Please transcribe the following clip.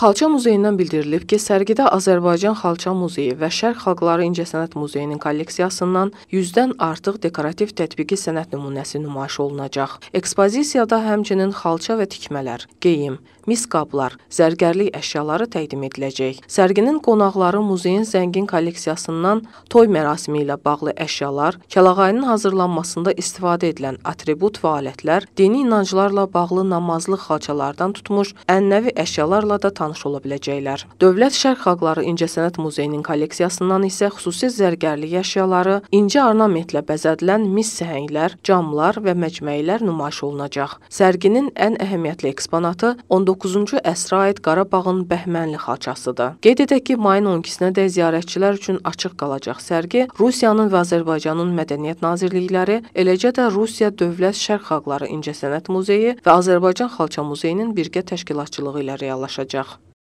Xalça muzeyindən bildirilib ki, sərgidə Azərbaycan Xalça Muzeyi və Şərq Xalqları İncəsənət Muzeyinin kolleksiyasından 100-dən artıq dekorativ tətbiqi sənət nümunəsi nümayiş olunacaq. Ekspozisiyada həmçinin xalça və tikmələr, geyim, mis qablar, zərgərlik əşyaları təqdim ediləcək. Sərginin qonaqları muzeyin zəngin kolleksiyasından toy mərasimi ilə bağlı əşyalar, kəlağayının hazırlanmasında istifadə edilən atribut və alətlər, dini inanclarla bağlı namazlıq xalçalardan tutmuş ənənəvi əşyalarla da tanış ola biləcəklər. Dövlət Şərq Xalqları İncəsənət Muzeyinin kolleksiyasından isə xüsusi zərgərlik əşyaları, incə ornamentlə bəzədilən mis səhənglər, camlar və məcməyilər nümayiş olunacaq. Sərginin ən əhəmiyyətli eksponatı 19 19-cu əsrə aid Qarabağın Bəhmənli xalçasıdır. Qeyd edək ki, mayın 12-sinədək ziyarətçilər üçün açıq qalacaq sərgi Rusiyanın və Azərbaycanın mədəniyyət nazirlikləri, eləcə də Rusiya Dövlət Şərq Xalqları İncəsənət Muzeyi və Azərbaycan Xalça Muzeyinin birgə təşkilatçılığı ilə reallaşacaq.